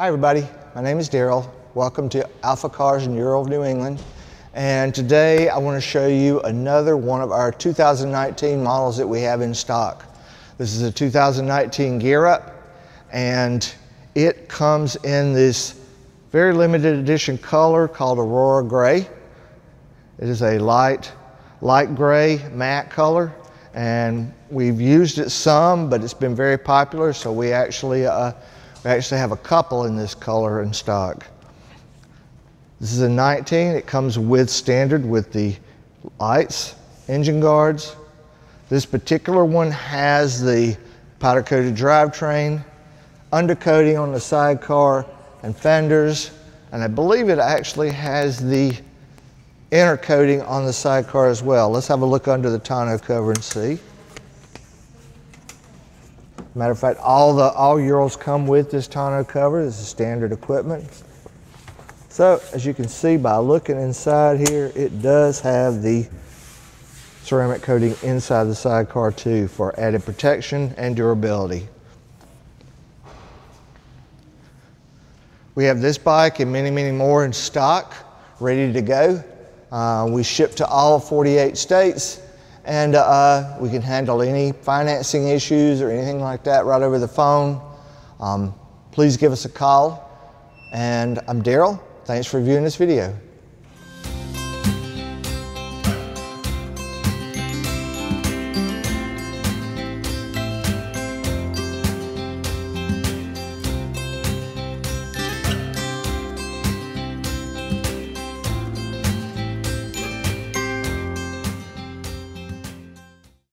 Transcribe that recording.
Hi everybody, my name is Daryl. Welcome to Alpha Cars in Ural, New England. And today I want to show you another one of our 2019 models that we have in stock. This is a 2019 Gear Up and it comes in this very limited edition color called Aurora Grey. It is a light, light gray matte color and we've used it some, but it's been very popular, so we actually uh, we actually have a couple in this color in stock. This is a 19. It comes with standard with the lights, engine guards. This particular one has the powder coated drivetrain, undercoating on the sidecar and fenders, and I believe it actually has the inner coating on the sidecar as well. Let's have a look under the tonneau cover and see. Matter of fact, all the all Urals come with this tonneau cover. This is standard equipment. So as you can see by looking inside here, it does have the ceramic coating inside the sidecar too for added protection and durability. We have this bike and many, many more in stock, ready to go. Uh, we ship to all 48 states and uh, we can handle any financing issues or anything like that right over the phone. Um, please give us a call. And I'm Daryl. Thanks for viewing this video.